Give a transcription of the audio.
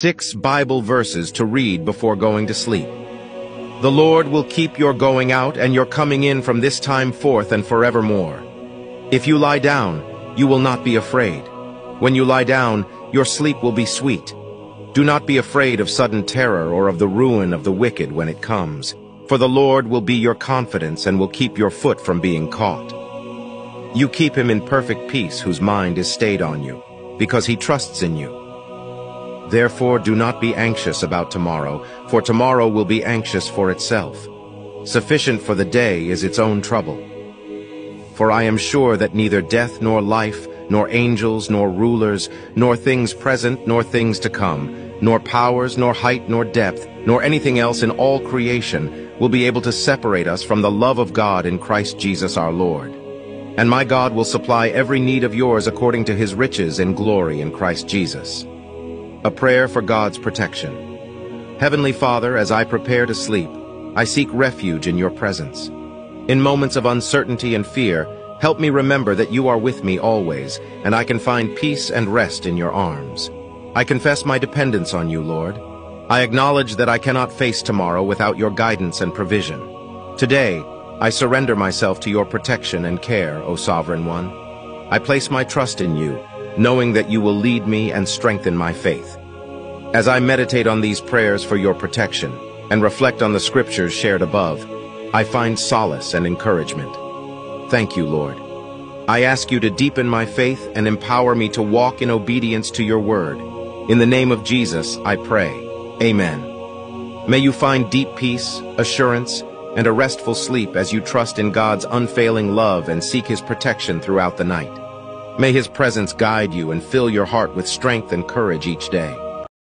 six Bible verses to read before going to sleep. The Lord will keep your going out and your coming in from this time forth and forevermore. If you lie down, you will not be afraid. When you lie down, your sleep will be sweet. Do not be afraid of sudden terror or of the ruin of the wicked when it comes, for the Lord will be your confidence and will keep your foot from being caught. You keep him in perfect peace whose mind is stayed on you, because he trusts in you. Therefore do not be anxious about tomorrow, for tomorrow will be anxious for itself. Sufficient for the day is its own trouble. For I am sure that neither death nor life, nor angels, nor rulers, nor things present, nor things to come, nor powers, nor height, nor depth, nor anything else in all creation will be able to separate us from the love of God in Christ Jesus our Lord. And my God will supply every need of yours according to his riches in glory in Christ Jesus. A prayer for God's protection. Heavenly Father, as I prepare to sleep, I seek refuge in your presence. In moments of uncertainty and fear, help me remember that you are with me always, and I can find peace and rest in your arms. I confess my dependence on you, Lord. I acknowledge that I cannot face tomorrow without your guidance and provision. Today, I surrender myself to your protection and care, O Sovereign One. I place my trust in you, knowing that you will lead me and strengthen my faith. As I meditate on these prayers for your protection and reflect on the scriptures shared above, I find solace and encouragement. Thank you, Lord. I ask you to deepen my faith and empower me to walk in obedience to your word. In the name of Jesus, I pray. Amen. May you find deep peace, assurance, and a restful sleep as you trust in God's unfailing love and seek his protection throughout the night. May his presence guide you and fill your heart with strength and courage each day.